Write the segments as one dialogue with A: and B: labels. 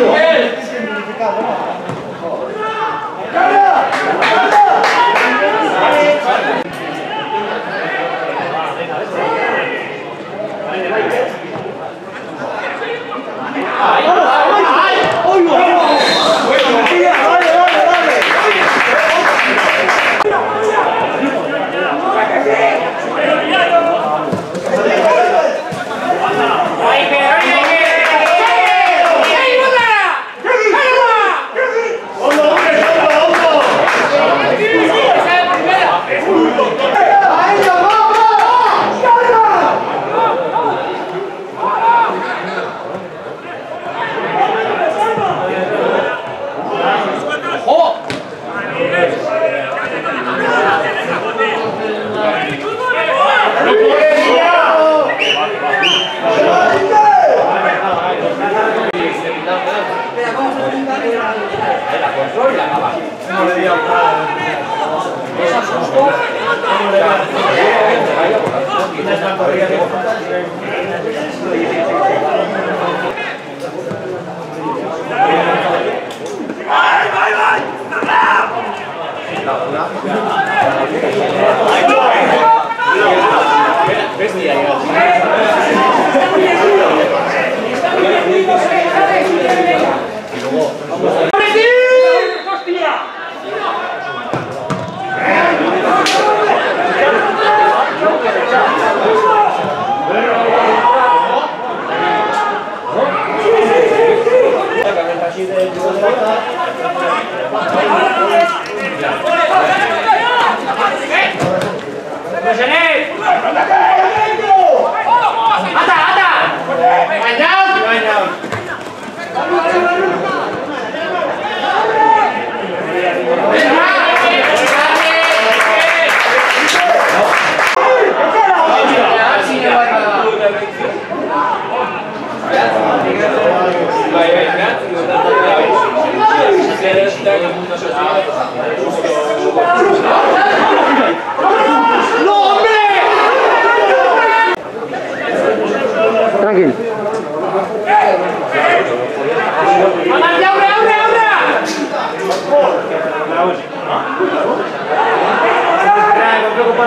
A: Ei! la control y la No le dio nada. Es ¡No, hombre! Tranquilo. ¡Abre, abre,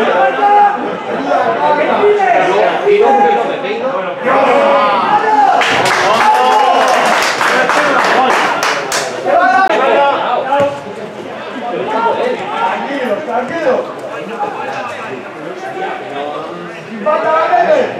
A: abre! 投げろまたげる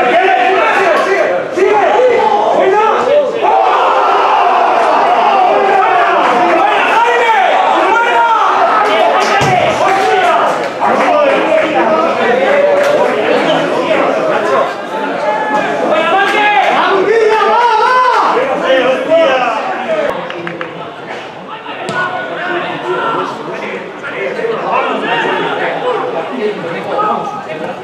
A: Ευχαριστώ.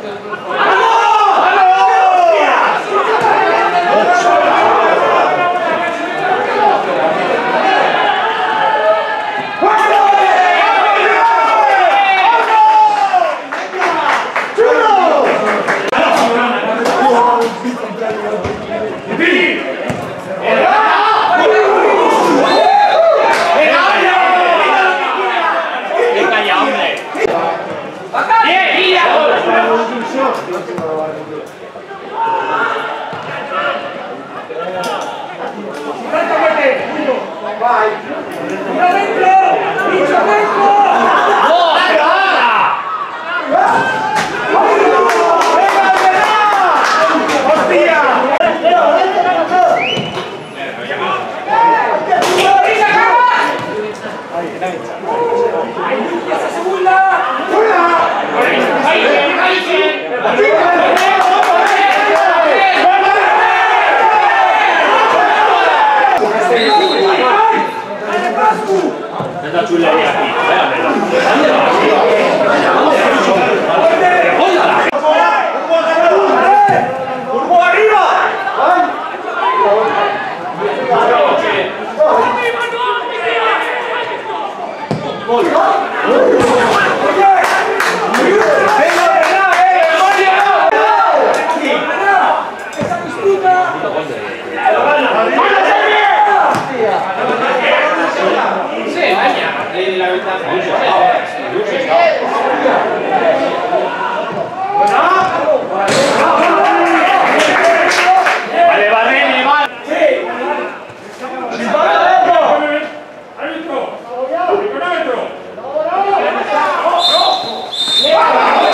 A: Vai! Tira dentro! Tira dentro! No! Allora! da quella Wow!